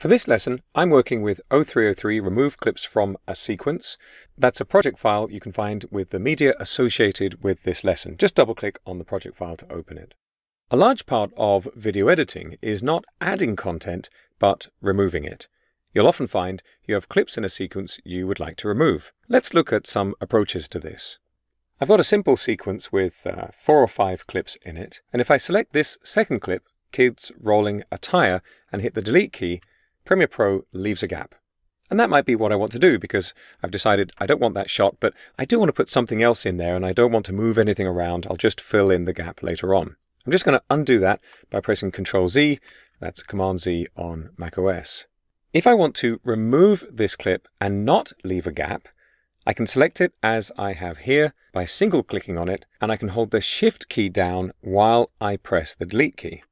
For this lesson, I'm working with O303 Remove Clips from a Sequence. That's a project file you can find with the media associated with this lesson. Just double click on the project file to open it. A large part of video editing is not adding content, but removing it. You'll often find you have clips in a sequence you would like to remove. Let's look at some approaches to this. I've got a simple sequence with uh, four or five clips in it, and if I select this second clip, kids rolling a tire, and hit the delete key, Premiere Pro leaves a gap. And that might be what I want to do because I've decided I don't want that shot, but I do want to put something else in there and I don't want to move anything around. I'll just fill in the gap later on. I'm just going to undo that by pressing Ctrl Z. That's Command Z on macOS. If I want to remove this clip and not leave a gap, I can select it as I have here by single clicking on it and I can hold the Shift key down while I press the delete key.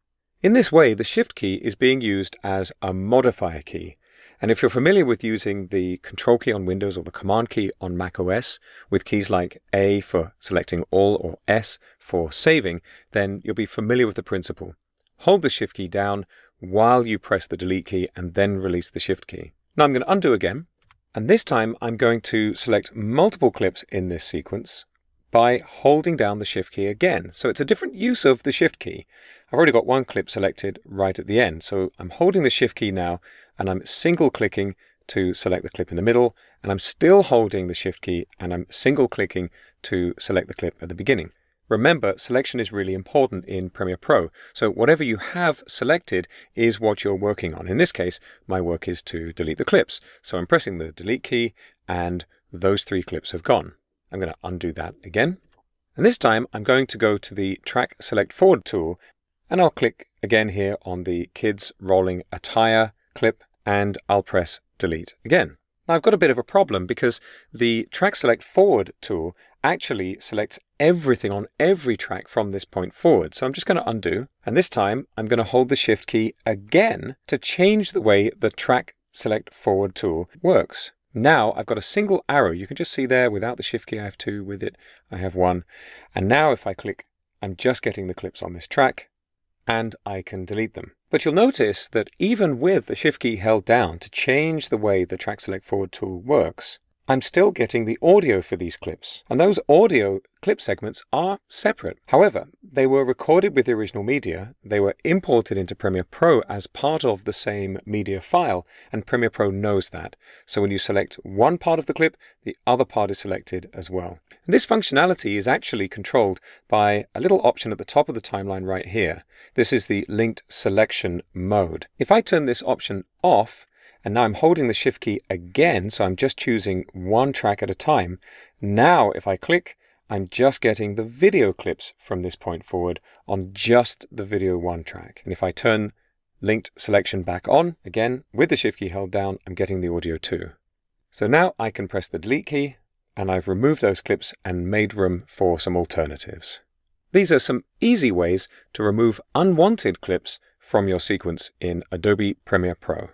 In this way, the Shift key is being used as a modifier key. And if you're familiar with using the Control key on Windows or the Command key on Mac OS with keys like A for selecting all or S for saving, then you'll be familiar with the principle. Hold the Shift key down while you press the Delete key and then release the Shift key. Now I'm going to undo again. And this time I'm going to select multiple clips in this sequence by holding down the shift key again. So it's a different use of the shift key. I've already got one clip selected right at the end. So I'm holding the shift key now and I'm single clicking to select the clip in the middle and I'm still holding the shift key and I'm single clicking to select the clip at the beginning. Remember, selection is really important in Premiere Pro. So whatever you have selected is what you're working on. In this case, my work is to delete the clips. So I'm pressing the delete key and those three clips have gone. I'm going to undo that again. And this time I'm going to go to the Track Select Forward tool and I'll click again here on the Kids Rolling a Tire clip and I'll press Delete again. Now I've got a bit of a problem because the Track Select Forward tool actually selects everything on every track from this point forward. So I'm just going to undo. And this time I'm going to hold the Shift key again to change the way the Track Select Forward tool works. Now I've got a single arrow. You can just see there without the shift key I have two, with it I have one. And now if I click, I'm just getting the clips on this track and I can delete them. But you'll notice that even with the shift key held down to change the way the track select forward tool works, I'm still getting the audio for these clips, and those audio clip segments are separate. However, they were recorded with the original media, they were imported into Premiere Pro as part of the same media file, and Premiere Pro knows that. So when you select one part of the clip, the other part is selected as well. And this functionality is actually controlled by a little option at the top of the timeline right here. This is the linked selection mode. If I turn this option off, and now I'm holding the shift key again, so I'm just choosing one track at a time. Now, if I click, I'm just getting the video clips from this point forward on just the video one track. And if I turn linked selection back on, again, with the shift key held down, I'm getting the audio too. So now I can press the delete key, and I've removed those clips and made room for some alternatives. These are some easy ways to remove unwanted clips from your sequence in Adobe Premiere Pro.